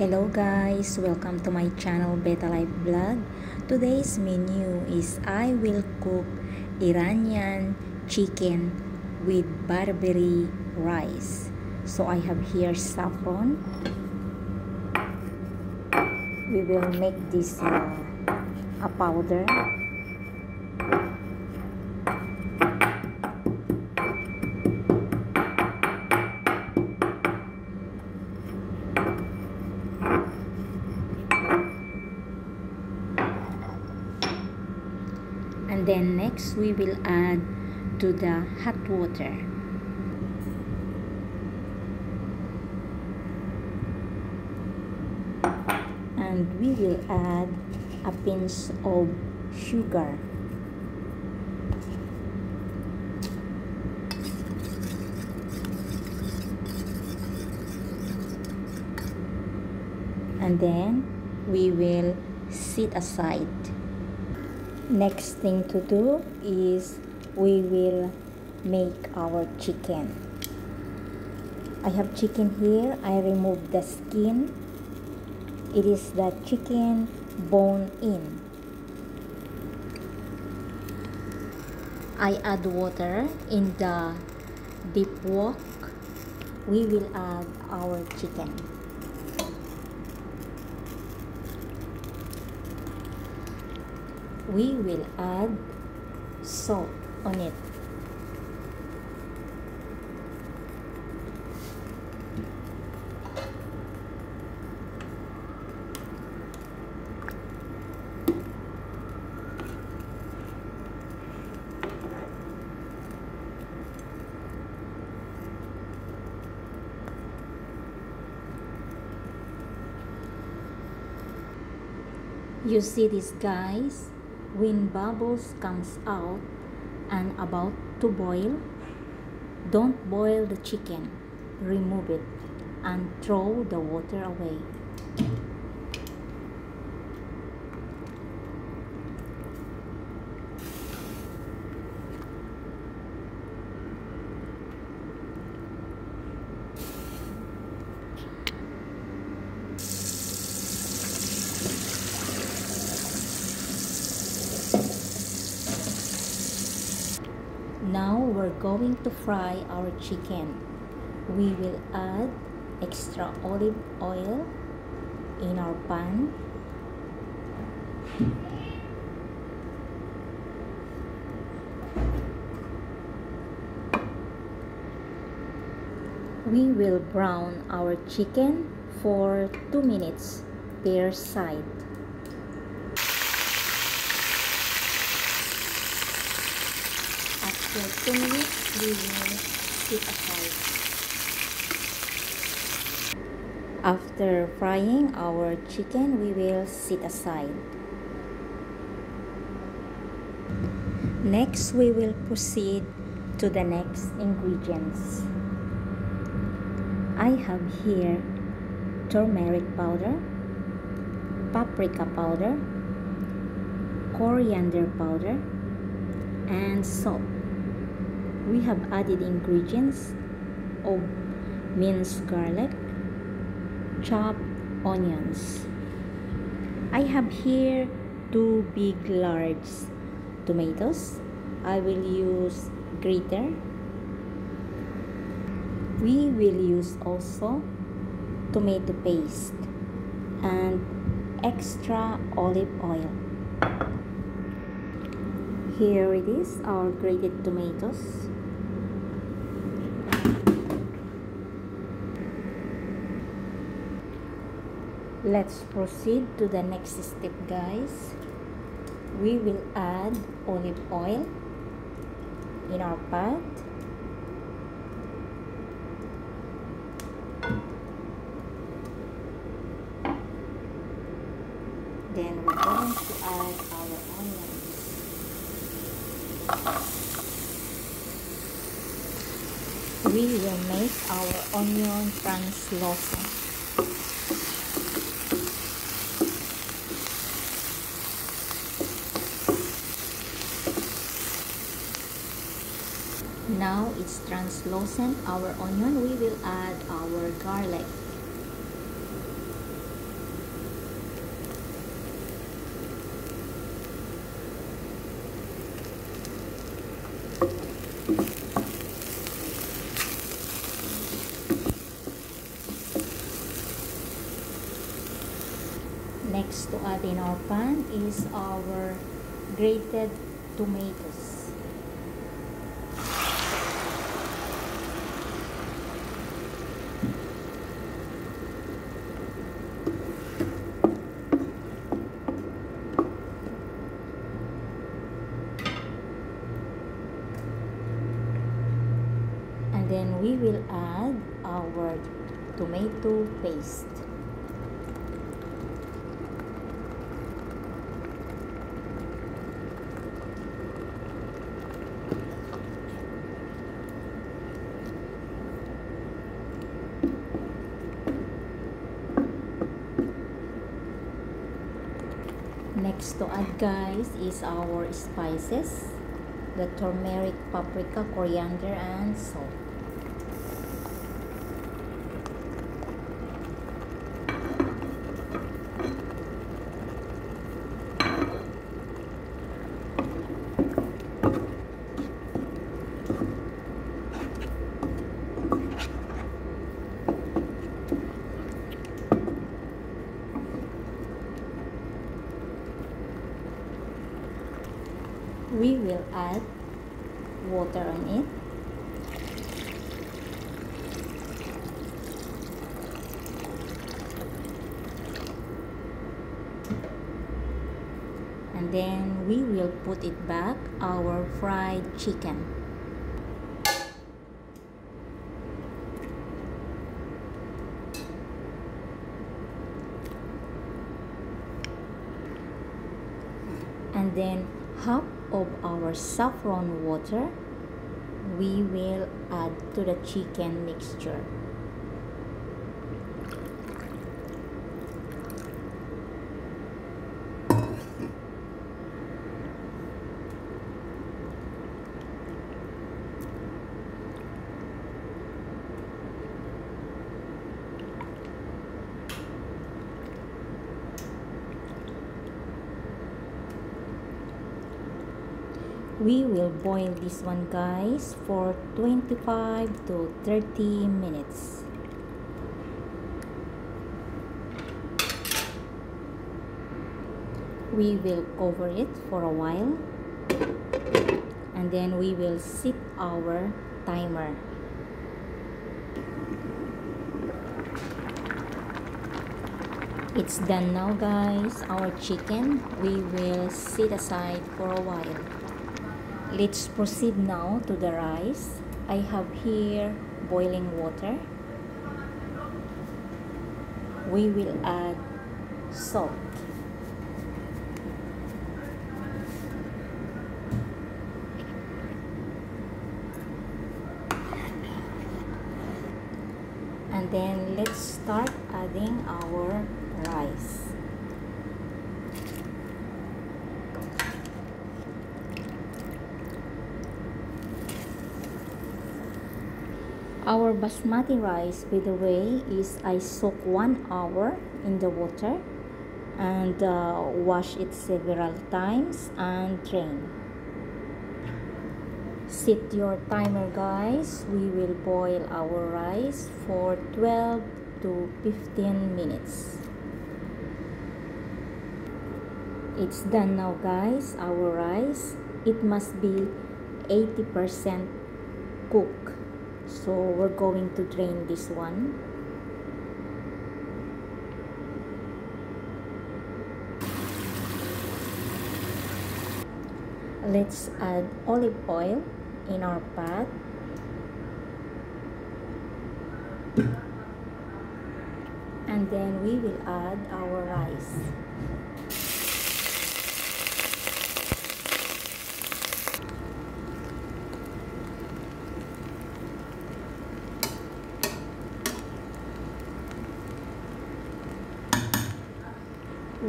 Hello guys, welcome to my channel Beta Life Vlog. Today's menu is I will cook Iranian chicken with barberry rice. So I have here saffron. We will make this uh, a powder. Then next we will add to the hot water. And we will add a pinch of sugar. And then we will sit aside next thing to do is we will make our chicken. I have chicken here. I remove the skin. It is the chicken bone in. I add water in the deep wok. We will add our chicken we will add salt on it. You see this guys when bubbles comes out and about to boil don't boil the chicken. Remove it and throw the water away we're going to fry our chicken. We will add extra olive oil in our pan. We will brown our chicken for 2 minutes per side after 2 minutes we will sit aside after frying our chicken we will sit aside. Next we will proceed to the next ingredients. I have here turmeric powder paprika powder coriander powder and salt we have added ingredients of minced garlic chopped onions. I have here two big large tomatoes. I will use grater. We will use also tomato paste and extra olive oil. Here it is our grated tomatoes let's proceed to the next step guys. We will add olive oil in our pot. Then we're going to add our onions. We will make our onion translucent Now it's translucent our onion. We will add our garlic. Next to add in our pan is our grated tomatoes. We will add our tomato paste. Next to add guys is our spices, the turmeric, paprika, coriander and salt. We will add water on it. And then we will put it back our fried chicken. And then half of our saffron water we will add to the chicken mixture we will boil this one guys for 25 to 30 minutes. We will cover it for a while and then we will set our timer. It's done now guys. Our chicken we will set aside for a while let's proceed now to the rice. I have here boiling water. We will add salt. And then let's start adding our rice Our basmati rice, by the way, is I soak one hour in the water and uh, wash it several times and drain. Set your timer, guys. We will boil our rice for 12 to 15 minutes. It's done now, guys. Our rice, it must be 80% cooked so we're going to drain this one. Let's add olive oil in our pot. And then we will add our rice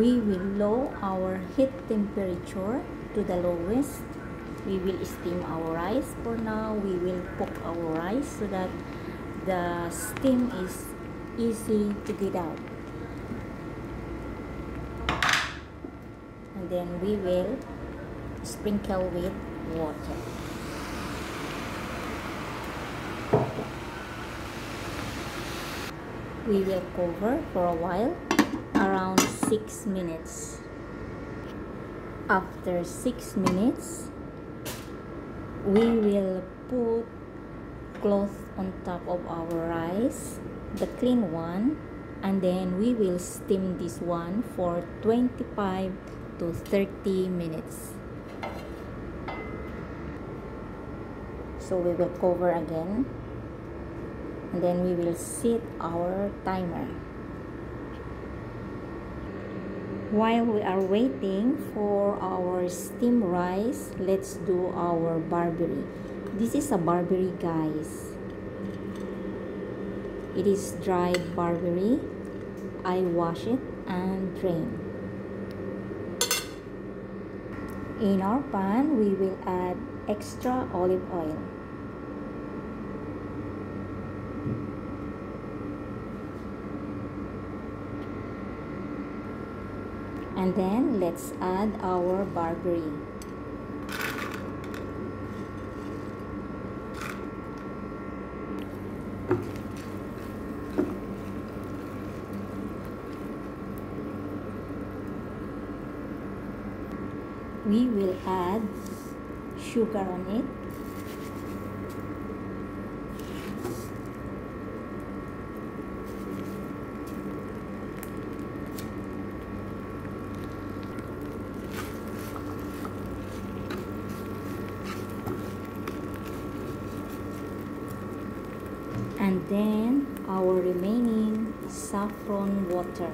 we will lower our heat temperature to the lowest. We will steam our rice for now. We will cook our rice so that the steam is easy to get out. And then we will sprinkle with water. We will cover for a while around 6 minutes. After 6 minutes we will put cloth on top of our rice the clean one and then we will steam this one for 25 to 30 minutes. So we will cover again and then we will set our timer while we are waiting for our steam rice let's do our barberry this is a barberry guys. It is dried barberry I wash it and drain. In our pan we will add extra olive oil and then let's add our barberry we will add sugar on it and then our remaining saffron water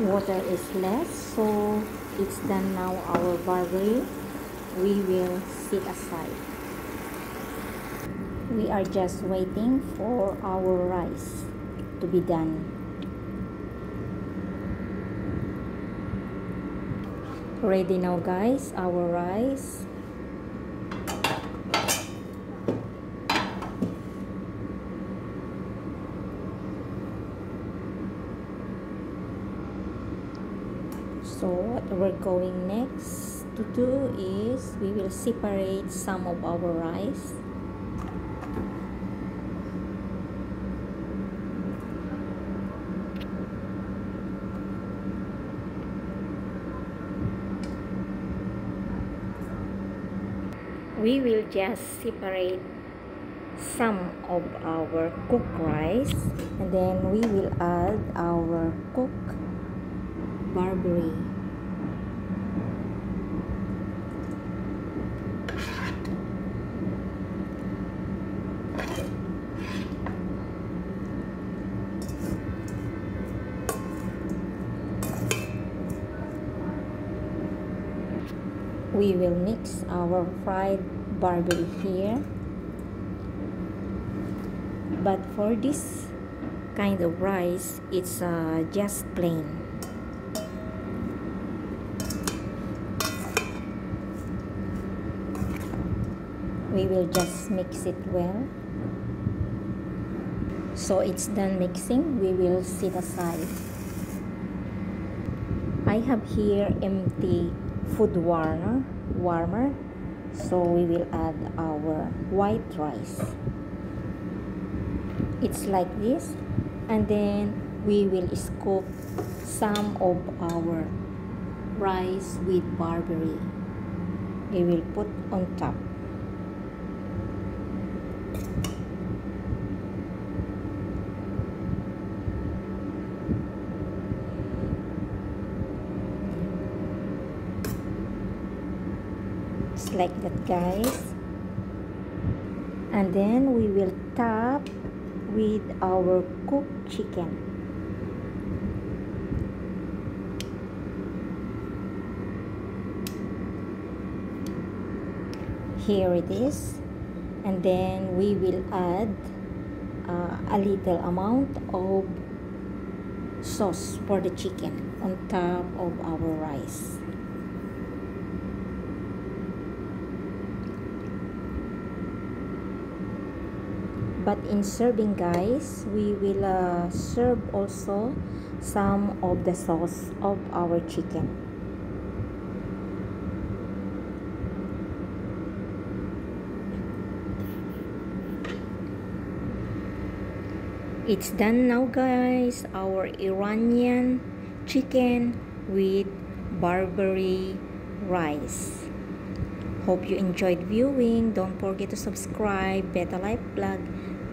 water is less so it's done now our barberry we will sit aside. We are just waiting for our rice to be done. Ready now guys our rice so what we're going next to do is we will separate some of our rice. We will just separate some of our cooked rice and then we will add our cooked barberry we will mix our fried barberry here. But for this kind of rice it's uh, just plain. We will just mix it well. So it's done mixing. We will set aside. I have here empty food warmer warmer. So we will add our white rice. It's like this. And then we will scoop some of our rice with barberry. We will put on top like that guys. And then we will top with our cooked chicken. Here it is. And then we will add uh, a little amount of sauce for the chicken on top of our rice but in serving guys we will uh, serve also some of the sauce of our chicken. It's done now guys. Our Iranian chicken with barberry rice. Hope you enjoyed viewing. Don't forget to subscribe beta life blog